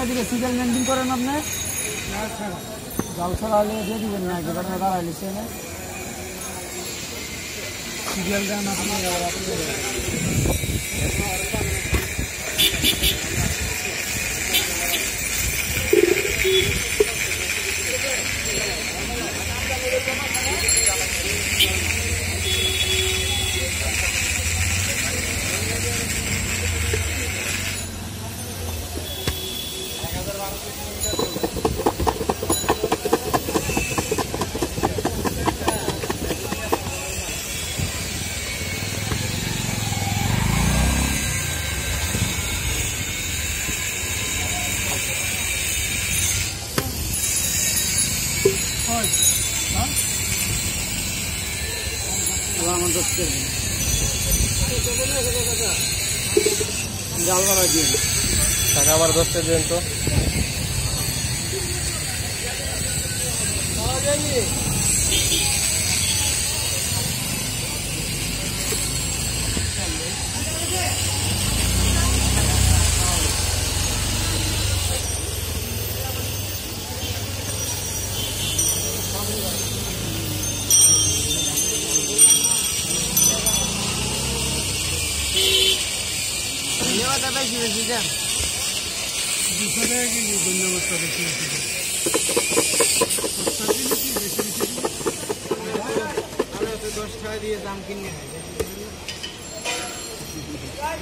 এদিকে serial maintain করেন আপনি জল ছাড়া হলে দিয়ে দিবেন না কি ঘটনা দাঁড়াইলে সে সিরিয়াল দেন আপনি আবার আপনি আমার দোষ জাল বাড়া দিয়ে টাকা আবার দশটা দিন তো। ধন্যবাদ বেশি বেশি দেন। দুশো টাকা কেজি ধন্যবাদটা বেশি বেশি দেন। কি? বেশি বেশি তো দশ টাকা দিয়ে দাম কিনে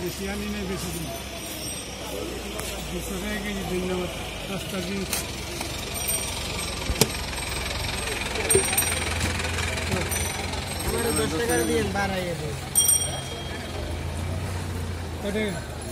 বেশি আনি নাই বেশি দিন। দুশো টাকা কেজি ধন্যবাদ। সস্তা দিন দশ টাকা দিয়ে বাড়াইয়ে দেয়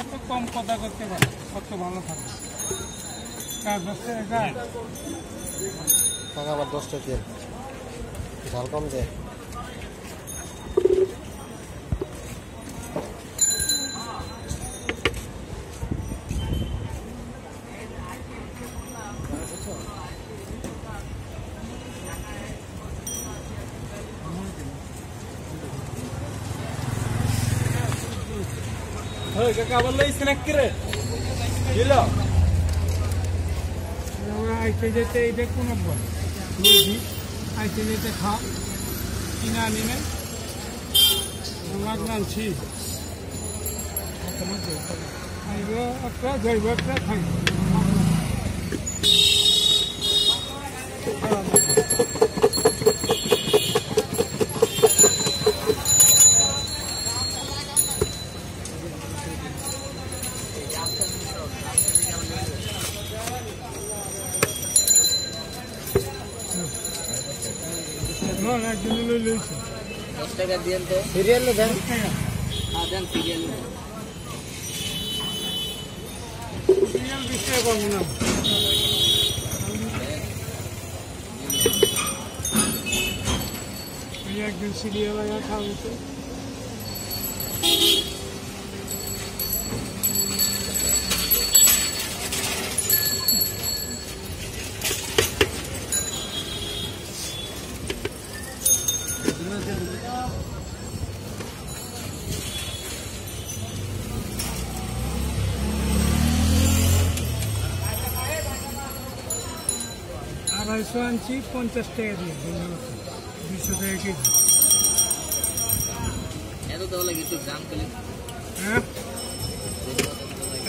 এত কম কথা করতে পারে কত ভালো থাকে। আবার দশটা দিয়ে ঝাল কম দে কাকা বলল স্ন্যাক করে? দিল? আমরা আইতে যেতে এটা কোন বুঝি আইতে যেতে খা। কিনে আনি নাই আমরা আনছি। খাইব একটা যাইব একটা খাইব দশ টাকা দিয়ে তো সিরিয়াল দেন হ্যাঁ একদিন সিরিয়াল আয়া খাওয়াতে আড়াইশো আনছি পঞ্চাশ টাকা দিয়ে দুশো টাকা কেজি। এত তাহলে কিছু দাম পেলে হ্যাঁ?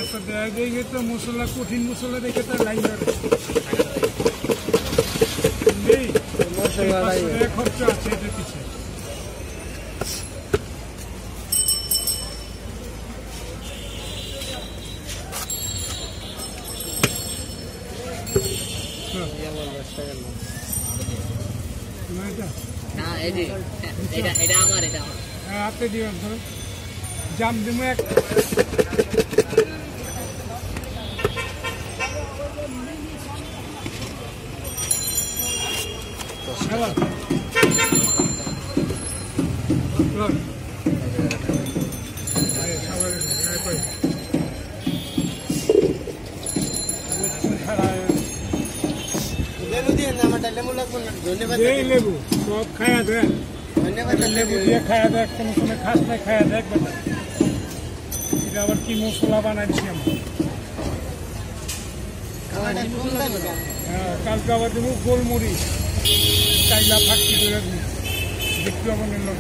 এত দেয়া দিয়ে তো মশলা কঠিন মশলা দেখে তার লাইন ধরে। না এই যে এটা এটা আমার এটা আমার হাতে দিও ধরো জাম দিমু এক দশ লেবু দিয়ে না লেবু লাগবে না ধন্যবাদ। এই লেবু সব খায়া দেয় ধন্যবাদ লেবু দিয়ে খায়া দেখ কোনো সময় খাস নাই খায়া দেখ বেটা এটা আবার কি মশলা বানাইছি আমরা হ্যাঁ, কালকে আবার দেবো গোলমরিচ। চাইলা ফাঁকি করে দেখতে আমার লোক